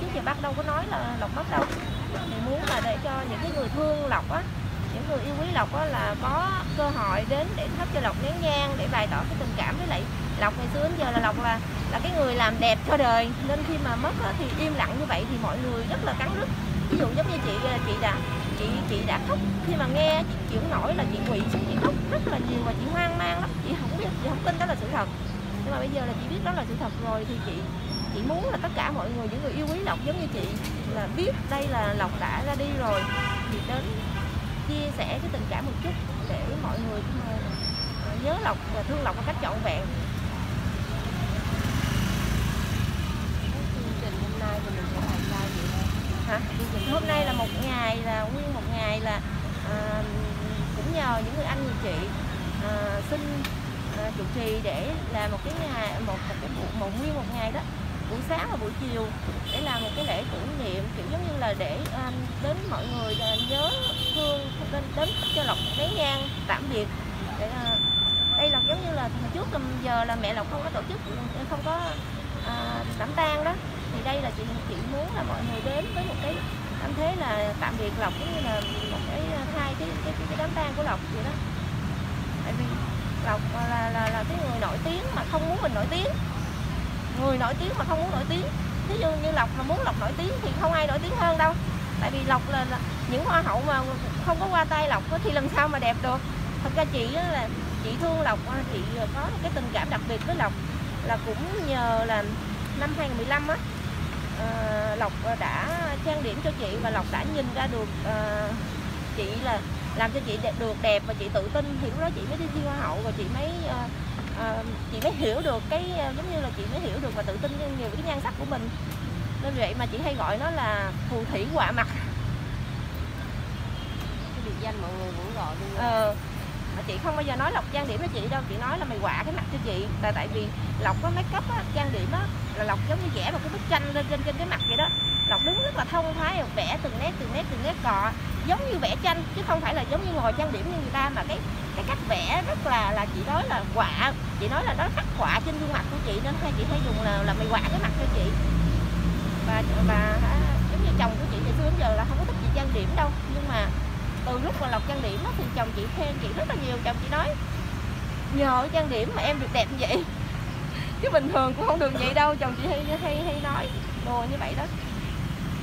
như trước bác đâu có nói là lộc mất đâu. Thì muốn là để cho những cái người thương lộc á những người yêu quý lộc á là có cơ hội đến để thắp cho lộc nén nhang để bày tỏ cái tình cảm với lại lộc. Ngày xưa đến giờ là lộc là là cái người làm đẹp cho đời. Nên khi mà mất á, thì im lặng như vậy thì mọi người rất là cắn rứt ví dụ giống như chị chị đã chị chị đã khóc. Khi mà nghe chị chịu nổi là chị quỵ xuống chị khóc rất là nhiều và chị hoang mang lắm. Chị không biết chị không tin đó là sự thật. Nhưng mà bây giờ là chị biết đó là sự thật rồi thì chị chị muốn là tất cả mọi người những người yêu quý lộc giống như chị là biết đây là lộc đã ra đi rồi thì đến chia sẻ cái tình cảm một chút để mọi người ờ, nhớ lộc và thương lộc một cách trọn vẹn. Hả? Hôm nay là một ngày là nguyên một ngày là à, cũng nhờ những người anh người chị à, xin à, trụ trì để làm một cái ngày một một cái một, một nguyên một ngày đó buổi sáng và buổi chiều để làm một cái lễ tưởng niệm kiểu giống như là để um, đến mọi người à, nhớ thương đến, đến cho lộc nén nhang tạm biệt. Để uh, đây là giống như là hồi trước giờ là mẹ lộc không có tổ chức không có uh, đám tang đó. Thì đây là chị chị muốn là mọi người đến với một cái tâm thế là tạm biệt lộc cũng như là một cái thay cái cái, cái, cái đám tang của lộc vậy đó. Tại vì lộc là là là cái người nổi tiếng mà không muốn mình nổi tiếng người nổi tiếng mà không muốn nổi tiếng. Ví dụ như lộc mà muốn lộc nổi tiếng thì không ai nổi tiếng hơn đâu. Tại vì lộc là, là những hoa hậu mà không có qua tay lộc thì lần sau mà đẹp được? Thật ra chị là chị thương lộc à, chị có cái tình cảm đặc biệt với lộc. Là cũng nhờ là năm 2015 á ờ, lộc đã trang điểm cho chị và lộc đã nhìn ra được ờ, chị là làm cho chị đẹp, được đẹp và chị tự tin thì lúc đó chị mới đi thi hoa hậu và chị mới uh, uh, chị mới hiểu được cái uh, giống như là chị mới hiểu được và tự tin nhiều cái nhan sắc của mình. Nên vậy mà chị hay gọi nó là phù thủy quả mặt. Cái biệt danh mọi người vẫn gọi luôn ờ, mà chị không bao giờ nói lộc trang điểm với chị đâu chị nói là mày quạ cái mặt cho chị. Là tại vì lộc có make up á trang điểm á là lộc giống như vẽ một cái bức tranh lên trên trên cái mặt vậy đó lộc đứng rất là thông thái vẽ từng nét từng nét từng nét cọ giống như vẽ tranh chứ không phải là giống như ngồi trang điểm như người ta mà cái cái cách vẽ rất là là chị nói là quạ chị nói là nó khắc họa trên gương mặt của chị nên hay chị hay dùng là là mày quạ cái mặt cho chị. Và và giống như chồng của chị từ xưa đến giờ là không có thích chị trang điểm đâu nhưng mà từ lúc mà lộc trang điểm đó, thì chồng chị khen chị rất là nhiều chồng chị nói nhờ trang điểm mà em được đẹp như vậy. Chứ bình thường cũng không được vậy đâu chồng chị hay hay hay nói đồ như vậy đó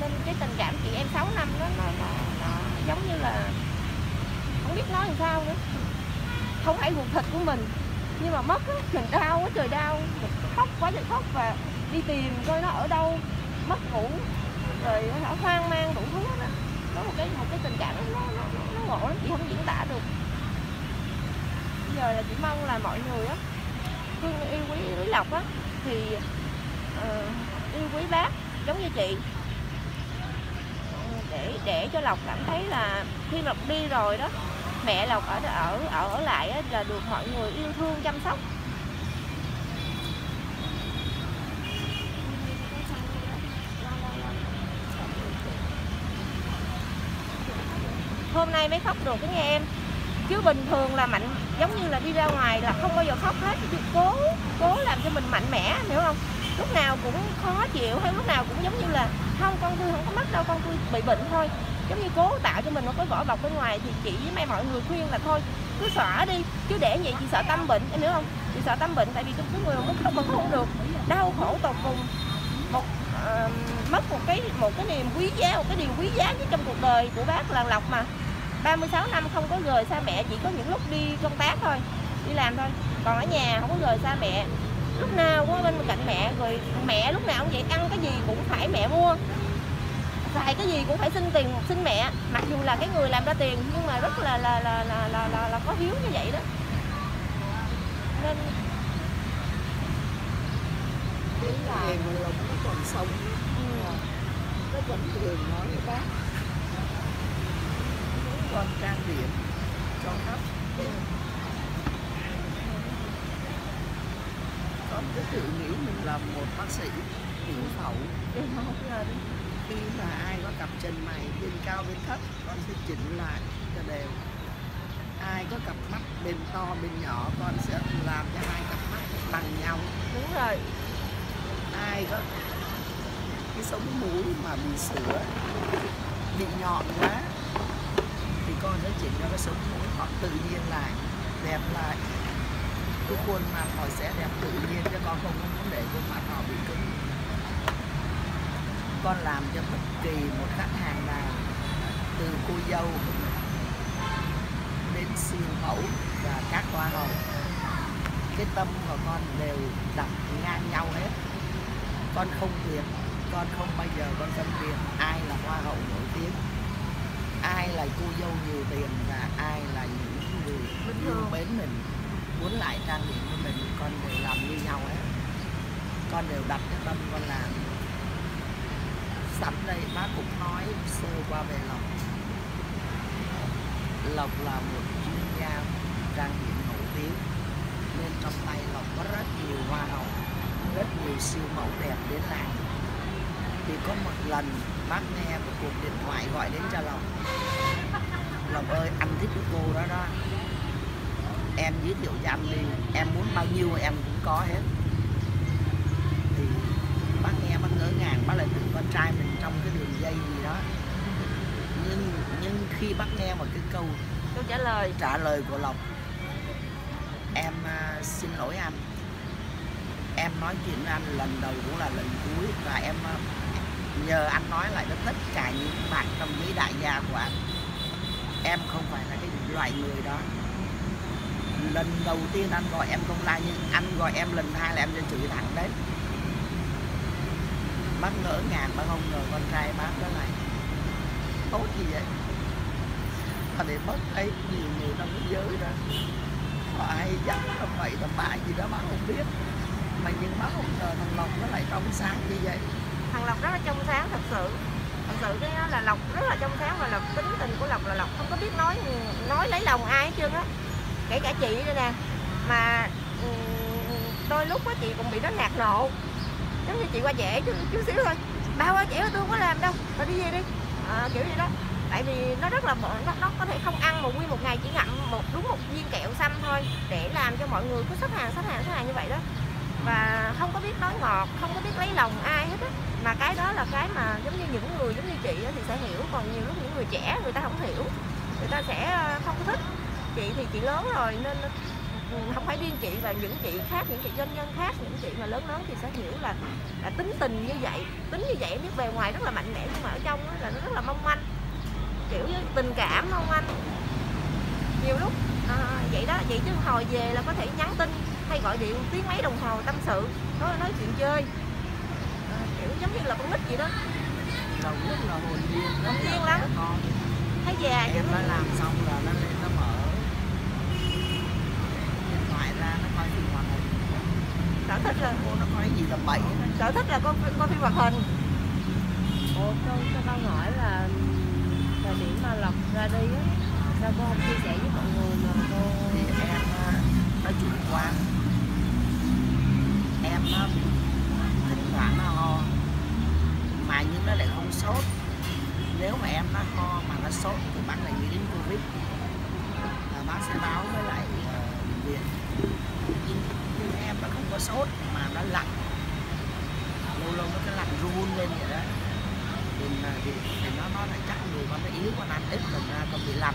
nên cái tình cảm chị em 6 năm đó nó, nó, nó giống như là không biết nói làm sao nữa. Không phải ruột thịt của mình nhưng mà mất á, mình đau quá trời đau. Mình khóc quá trời khóc và đi tìm coi nó ở đâu mất ngủ. Rồi nó hoang mang đủ thứ đó có một cái một cái tình cảm nó nó, nó ngộ lắm chị không diễn tả được. Bây giờ là chị mong là mọi người á thương yêu quý quý lộc á thì uh, yêu quý bác giống như chị để để cho lộc cảm thấy là khi lộc đi rồi đó, mẹ lộc ở ở ở ở lại là được mọi người yêu thương, chăm sóc. Hôm nay mới khóc được cái nghe em. Chứ bình thường là mạnh, giống như là đi ra ngoài là không bao giờ khóc hết. Chứ cố cố làm cho mình mạnh mẽ, hiểu không? Lúc nào cũng khó chịu hay lúc nào cũng giống như là không con tôi không có mất đâu con tôi bị bệnh thôi. Giống như cố tạo cho mình một cái vỏ bọc bên ngoài thì chị với mấy mọi người khuyên là thôi cứ xõa đi chứ để vậy chị sợ tâm bệnh em hiểu không? Chị sợ tâm bệnh tại vì cái người mất không mà không được. Đau khổ tột cùng. Một uh, mất một cái một cái niềm quý giá một cái điều quý giá nhất trong cuộc đời của bác là lộc mà. 36 năm không có rời xa mẹ chỉ có những lúc đi công tác thôi đi làm thôi. Còn ở nhà không có rời xa mẹ lúc nào cũng bên cạnh mẹ rồi mẹ lúc nào cũng vậy ăn cái gì cũng phải mẹ mua. Xài cái gì cũng phải xin tiền xin mẹ. Mặc dù là cái người làm ra tiền nhưng mà rất là là là là là, là, là có hiếu như vậy đó. Nên đến là em lòng nó còn sống. Ừ. nó vẫn thường nói với bác. Con trang điểm cho khắp con cứ tự nghĩ mình là một bác sĩ tiểu phẫu. Khi mà ai có cặp chân mày bên cao bên thấp con sẽ chỉnh lại cho đều. Ai có cặp mắt bên to bên nhỏ con sẽ làm cho hai cặp mắt bằng nhau. Đúng rồi. Ai có cái sống mũi mà bị sửa bị nhọn quá thì con sẽ chỉnh cho cái sống mũi họ tự nhiên lại đẹp lại cái khuôn mặt họ sẽ đẹp tự nhiên cho con không muốn để khuôn mặt họ bị cứng. Con làm cho bất kỳ một khách hàng nào từ cô dâu đến siêu mẫu và các hoa hậu cái tâm của con đều đặt ngang nhau hết. Con không biệt con không bao giờ con phân biệt ai là hoa hậu nổi tiếng ai là cô dâu nhiều tiền và ai là những người yêu mến mình muốn lại trang điểm của mình, con đều làm như nhau hết. Con đều đặt cái tâm con làm. Sẵn đây bác cũng nói sơ qua về lộc. Lộc là một chuyên gia trang điểm nổi tiếng, nên trong tay lộc có rất nhiều hoa hậu rất nhiều siêu mẫu đẹp đến làng thì có một lần bác nghe một cuộc điện thoại gọi đến cho lộc. Lộc ơi, anh thích cái cô đó đó em giới thiệu cho anh đi em muốn bao nhiêu em cũng có hết. Thì bác nghe bác ngỡ ngàng bác lại tưởng con trai mình trong cái đường dây gì đó. Nhưng nhưng khi bác nghe một cái câu câu trả lời. trả lời của Lộc em à, xin lỗi anh. Em nói chuyện với anh lần đầu cũng là lần cuối và em à, nhờ anh nói lại với tất cả những bạn trong giới đại gia của anh. Em không phải là cái loại người đó lần đầu tiên anh gọi em không like nhưng anh gọi em lần hai là em sẽ chửi thẳng đấy. Bác ngỡ ngàng, bác không ngờ con trai bác đó này tốt gì vậy? Mà để mất ấy nhiều người trong thế giới đó. Họ hay dắt tầm bậy tầm bạ gì đó bác không biết. Mà nhưng bác không ngờ thằng Lộc nó lại trong sáng như vậy. Thằng lộc rất là trong sáng, thật sự. Thật sự cái đó là lộc rất là trong sáng và lộc, tính tình của lộc là lộc không có biết nói nói lấy lòng ai hết trơn á kể cả chị đây nè. Mà tôi đôi lúc á chị cũng bị nó nạt nộ. Giống như chị qua dễ chút, chút xíu thôi. Ba qua dễ tôi không có làm đâu. Rồi đi về đi. À, kiểu gì đó. Tại vì nó rất là nó, nó có thể không ăn một nguyên một ngày chỉ ngậm một đúng một viên kẹo xanh thôi để làm cho mọi người cứ xếp hàng xếp hàng xếp hàng như vậy đó. Và không có biết nói ngọt không có biết lấy lòng ai hết á. Mà cái đó là cái mà giống như những người giống như chị thì sẽ hiểu. Còn nhiều lúc những người trẻ người ta không hiểu. Người ta sẽ ờ, không thích chị thì chị lớn rồi nên ừ, không phải riêng chị và những chị khác những chị doanh nhân khác những chị mà lớn lớn thì sẽ hiểu là là tính tình như vậy. Tính như vậy biết bề ngoài rất là mạnh mẽ nhưng mà ở trong là nó rất là mong manh. Kiểu như tình cảm mong manh. Nhiều lúc à, vậy đó vậy chứ hồi về là có thể nhắn tin hay gọi điện tiếng mấy đồng hồ tâm sự nói nói chuyện chơi. À, kiểu giống như là con nít vậy đó. Đầu rất là hồn nhiên Hồn nhiên lắm. thấy già em nó làm xong là nó lên nó mở điện thoại ra nó coi phim hoạt hình sở thích là cô nó coi gì tầm bậy sở thích là coi coi phim hoạt hình. Ủa cho, cho con hỏi là thời điểm mà Lộc ra đi á sao cô không chia sẻ với mọi người mà cô thì em à, nó chủ quan em nó thỉnh thoảng nó ho mà nhưng nó lại không sốt. Nếu mà em nó ho mà nó sốt thì bác lại nghĩ đến covid. Là bác sẽ báo với lại ờ, bệnh viện nhưng, nhưng em nó không có sốt mà nó lạnh lâu lâu nó cứ lạnh run lên vậy đó. Thì, thì, thì nó nó lại chắc người con nó yếu con ăn ít mình ra còn bị lạnh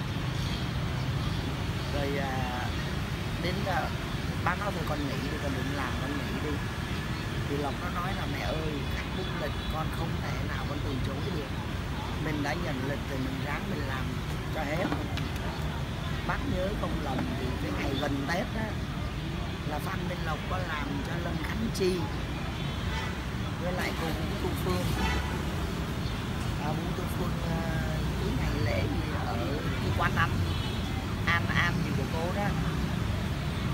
rồi à, đến à, bác nói thôi con nghỉ đi con đừng làm con nghỉ đi. Thì lộc nó nói là mẹ ơi khách bút lịch con không thể nào con từ chối được. Mình đã nhận lịch thì mình ráng mình làm cho hết. Bác nhớ không lầm thì cái ngày gần tết á là phan minh lộc có làm cho lâm khánh chi với lại cô vũ tu phương. À, vũ tu phương à, cái ngày lễ gì ở cái quán ăn an an gì của cô đó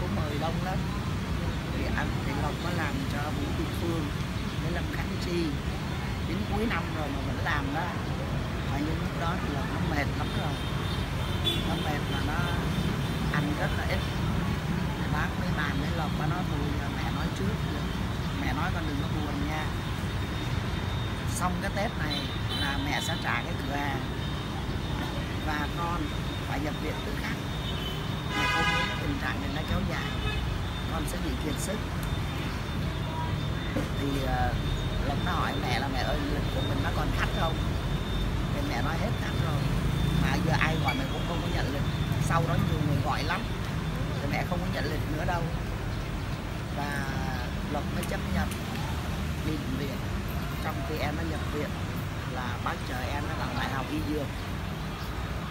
cô mời đông lắm. Thì anh thì lộc có làm cho vũ tu phương với lâm khánh chi đến cuối năm rồi mà vẫn làm đó. Và những lúc đó thì là nó mệt lắm rồi. Nó mệt mà nó ăn rất là ít bác mới bàn mới lộc bác nói thôi à, mẹ nói trước mẹ nói con đừng có buồn nha. Xong cái tết này là mẹ sẽ trả cái cửa hàng và con phải nhập viện tức khắc mẹ không muốn cái tình trạng này nó kéo dài con sẽ bị kiệt sức. Thì ờ, Lộc nó hỏi mẹ là mẹ ơi lực của mình nó còn khách không? Thì mẹ nói hết khách rồi. Mà giờ ai gọi mình cũng không có nhận lực sau đó nhiều người gọi lắm mẹ không có nhận lịch nữa đâu. Và Lộc mới chấp nhận đi bệnh viện. Trong khi em nó nhập viện là bác chờ em nó vào đại học y dược.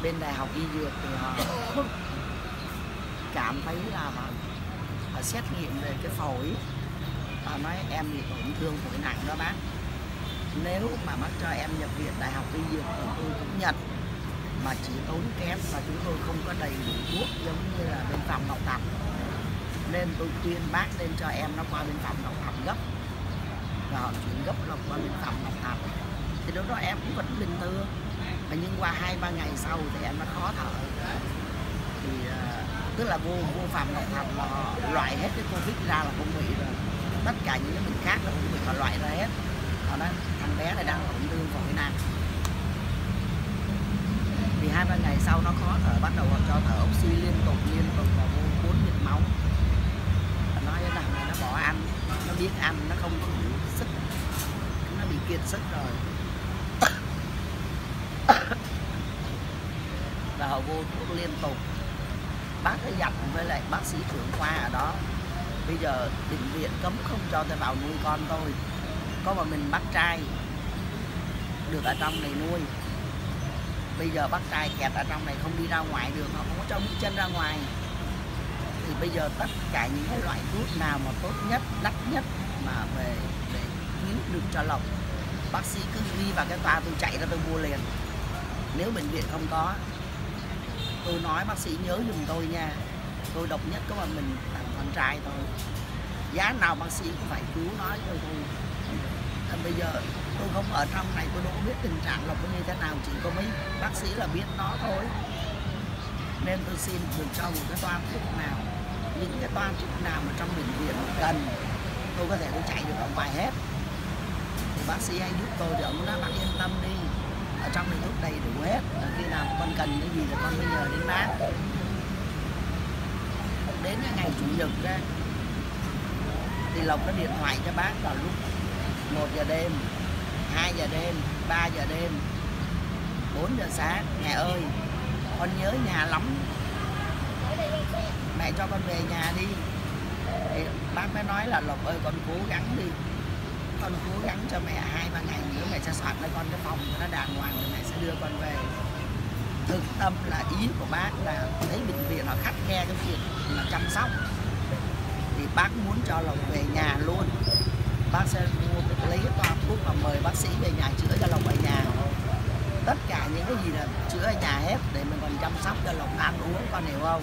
Bên đại học y dược thì họ cảm thấy là họ, họ xét nghiệm về cái phổi. Họ nói em bị tổn thương phổi nặng đó bác. Nếu mà bác cho em nhập viện đại học y dược thì tôi cũng nhận mà chỉ tốn kém và chúng tôi không có đầy đủ thuốc giống như là bên phòng độc tập. Nên tôi khuyên bác nên cho em nó qua bên phòng độc tập gấp. Và họ chuyển gấp là qua bên phòng độc tập. Thì lúc đó em cũng vẫn bình thường. Mà nhưng qua hai, ba ngày sau thì em nó khó thở. Thì à, tức là vô vô phòng độc tập là họ loại hết cái covid ra là không bị rồi. Tất cả những cái bệnh khác là không bị, họ loại ra hết. Họ nói, thằng bé này đang tổn thương phổi nặng hai ba ngày sau nó khó thở, bắt đầu họ cho thở oxy liên tục liên tục và vô bốn nhịp máu. Nó nói rằng là nó bỏ ăn, nó biết ăn, nó không có đủ sức nó bị kiệt sức rồi. Và họ vô thuốc liên tục. Bác ấy dặn với lại bác sĩ trưởng khoa ở đó. Bây giờ bệnh viện cấm không cho tôi vào nuôi con tôi. Có mà mình bác trai, được ở trong này nuôi bây giờ bác tay kẹt ở trong này không đi ra ngoài được họ không có cho bước chân ra ngoài. Thì bây giờ tất cả những cái loại thuốc nào mà tốt nhất, đắt nhất mà về để cứu được cho lộc bác sĩ cứ ghi vào cái toa tôi chạy ra tôi mua liền. Nếu bệnh viện không có, tôi nói bác sĩ nhớ dùng tôi nha, tôi độc nhất có mà mình thằng con trai thôi. Giá nào bác sĩ cũng phải cứu nói cho tôi. Bây giờ tôi không ở trong này, tôi đâu có biết tình trạng lộc như thế nào, chỉ có mấy bác sĩ là biết nó thôi. Nên tôi xin được cho một cái toa thuốc nào, những cái toa thuốc nào mà trong bệnh viện cần tôi có thể tôi chạy được ở ngoài hết. Thì bác sĩ hay giúp tôi thì ông nói, bác yên tâm đi, ở trong này thuốc đầy đủ hết khi nào con cần cái gì thì con bây giờ đến bác. Đến cái ngày chủ nhật ra thì lộc nó điện thoại cho bác vào lúc 1 giờ đêm. 2 giờ đêm 3 giờ đêm 4 giờ sáng. Mẹ ơi, con nhớ nhà lắm. Mẹ cho con về nhà đi. Thì bác mới nói là lộc ơi, con cố gắng đi. Con cố gắng cho mẹ hai ba ngày nữa, mẹ sẽ soạn cho con cái phòng cho nó đàng hoàng rồi mẹ sẽ đưa con về. Thực tâm là ý của bác là thấy bệnh viện họ khắt khe cái chuyện là chăm sóc. Thì bác muốn cho lộc về nhà luôn bác sẽ mua lấy cái toa thuốc và mời bác sĩ về nhà chữa cho lộc ở nhà. Tất cả những cái gì là chữa ở nhà hết để mình còn chăm sóc cho lộc ăn uống con hiểu không?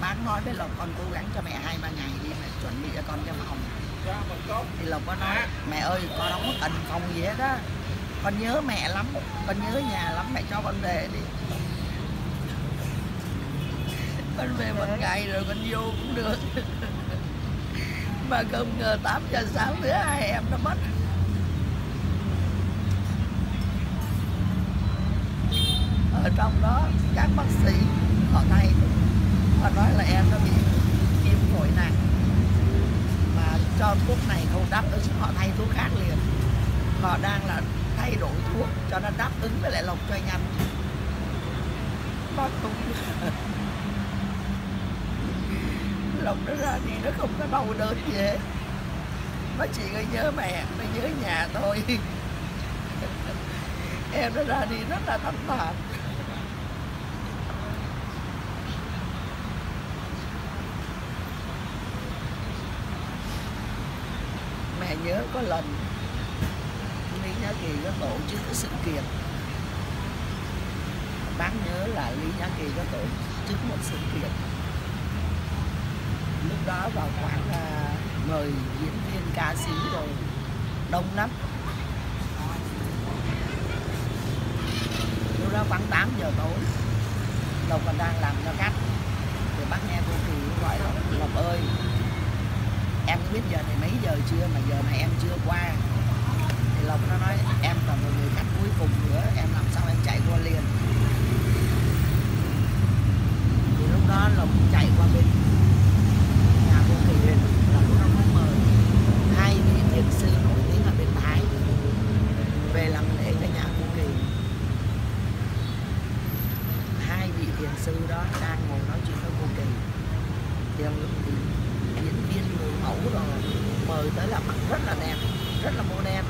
Bác nói với lộc con cố gắng cho mẹ hai ba ngày đi mẹ chuẩn bị cho con cái phòng. Thì lộc có nói mẹ ơi con không có cần phòng gì hết á. Con nhớ mẹ lắm con nhớ nhà lắm mẹ cho con về đi. Con về một ngày rồi con vô cũng được mà không ngờ 8 giờ sáng thứ hai em nó mất. Ở trong đó, các bác sĩ họ thay. Họ nói là em nó bị viêm phổi nặng. Mà cho thuốc này không đáp ứng, họ thay thuốc khác liền. Họ đang là thay đổi thuốc cho nó đáp ứng với lại lộc cho nhanh. Nó không lòng nó ra đi nó không có đau đớn gì hết. Nó chỉ có nhớ mẹ, nó nhớ nhà thôi. Em nó ra đi rất là thanh thản mẹ nhớ có lần, Lý Nhã Kỳ có tổ chức cái sự kiện. Bác nhớ là Lý Nhã Kỳ có tổ chức một sự kiện lúc đó vào khoảng là mời diễn viên ca sĩ rồi đông lắm. Lúc đó khoảng 8 giờ tối Lộc còn đang làm cho khách. Thì bác nghe cô Kỳ gọi Lộc, Lộc ơi em biết giờ này mấy giờ chưa mà giờ này em chưa qua. Thì Lộc nó nói em còn một người khách cuối cùng nữa em làm sao em chạy qua liền? Thì lúc đó Lộc chạy qua bên nhà cô Kỳ Huyền là lúc đó cũng mời hai sư nổi tiếng ở bên Thái về làm lễ tại nhà cụ kỳ. Hai vị thiền sư đó đang ngồi nói chuyện với cụ kỳ. Thì, thì diễn viên người mẫu rồi mời tới là mặc rất là đẹp rất là modern.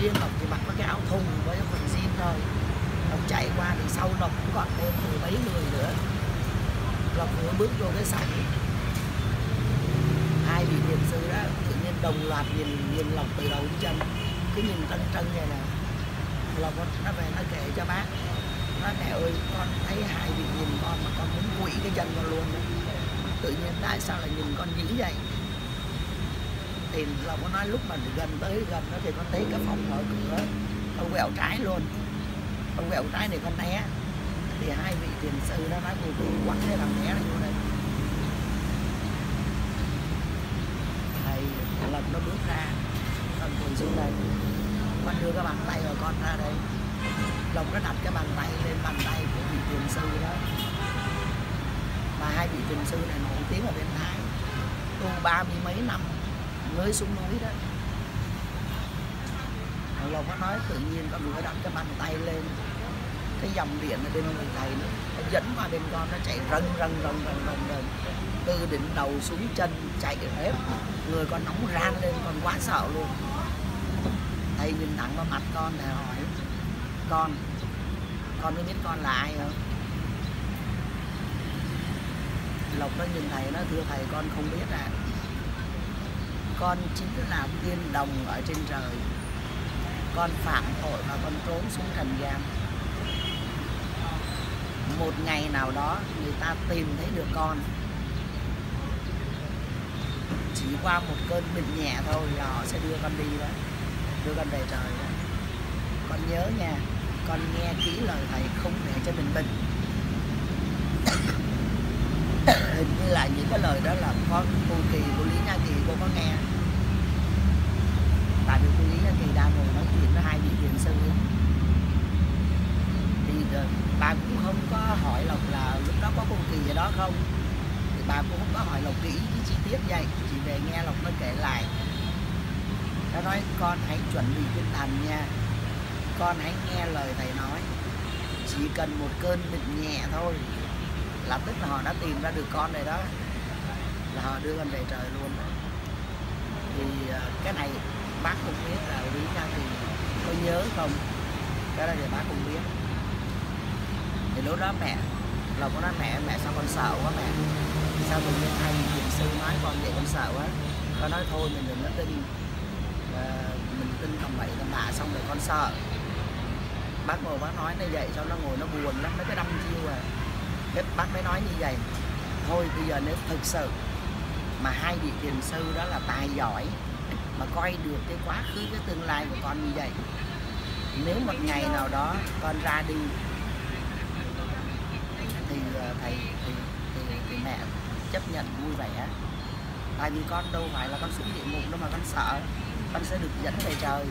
Riêng lộc thì mặc có cái áo thun với quần jean thôi. Lộc chạy qua thì sau lộc cũng còn thêm mười mấy người nữa. Lộc vừa bước vô cái sảnh. Hai vị thiền sư đó đồng loạt nhìn nhìn lộc từ đầu đến chân. Cứ nhìn trân trân vậy nè. Lộc nó về nó kể cho bác. Nó mẹ ơi, con thấy hai vị nhìn con mà con muốn quỷ cái chân con luôn. Tự nhiên tại sao lại nhìn con dữ vậy? Thì lộc nó nói lúc mà gần tới, gần nó thì con thấy cái phòng mở cửa, con quẹo trái luôn. Con quẹo trái này con né. Thì hai vị thiền sư đó nói cô cô quăng cái thằng né này vô đây. Thầy lần nó bước ra. Con quỳ xuống đây con đưa cái bàn tay của con ra đây. Lộc nó đặt cái bàn tay lên, bàn tay của vị thiền sư đó. Và hai vị thiền sư này nổi tiếng ở bên thái. Tu ba mươi mấy năm, mới xuống núi đó. Thằng Lộc nó nói tự nhiên con vừa đặt cái bàn tay lên cái dòng điện ở bên người thầy nó, nó dẫn qua bên con nó chạy rần rần rần rần rần rần. Từ đỉnh đầu xuống chân chạy hết. Người con nóng ran lên con quá sợ luôn. Thầy nhìn thẳng vào mặt con để hỏi con con có biết con là ai không? Lộc nó nhìn thầy nó thưa thầy con không biết à con chính là tiên đồng ở trên trời. Con phạm tội và con trốn xuống trần gian một ngày nào đó người ta tìm thấy được con. Chỉ qua một cơn bệnh nhẹ thôi là họ sẽ đưa con đi đó, đưa con về trời đó. Con nhớ nha, con nghe kỹ lời thầy không để cho mình bệnh. Hình như là những cái lời đó là con cô kỳ, cô lý nha kỳ, cô có nghe. Tại vì cô lý nha kỳ đang ngồi nói chuyện với hai vị thiền sư. Thì bà cũng không có hỏi lộc là lúc đó có cô kỳ ở đó không? Thì bà cũng không có hỏi lộc kỹ cái chi tiết vậy, chỉ về nghe lộc nó kể lại. Nó nói, con hãy chuẩn bị tinh thần nha. Con hãy nghe lời thầy nói. Chỉ cần một cơn bệnh nhẹ thôi là tức là họ đã tìm ra được con này đó, là họ đưa con về trời luôn. Thì ờ, cái này bác cũng biết là lý ra thì có nhớ không? Cái này thì bác cũng biết thì lúc đó mẹ lòng có nói mẹ mẹ sao con sợ quá mẹ? Sao tự nhiên hai thiền sư nói con vậy con sợ quá? Con nói thôi mình đừng có tin. À, mình tin tầm bậy tầm bạ xong rồi con sợ. Bác ngồi bác nói như vậy cho nó ngồi nó buồn lắm nó cái đâm chiêu à. Cái bác mới nói như vậy thôi bây giờ nếu thực sự mà hai vị thiền sư đó là tài giỏi mà coi được cái quá khứ cái tương lai của con như vậy nếu một ngày nào đó con ra đi thầy thì, thì, thì mẹ chấp nhận vui vẻ. Tại vì con đâu phải là con xuống địa ngục đâu mà con sợ con sẽ được dẫn về trời.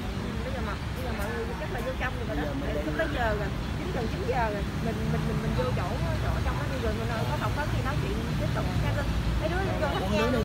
Bây giờ mà bây giờ mọi người chắc là vô trong rồi đó. Lúc tới giờ rồi chín gần chín giờ rồi mình mình mình mình vô chỗ chỗ trong đó đi rồi mình có phỏng vấn thì nói chuyện tiếp tục. Ha mấy đứa vô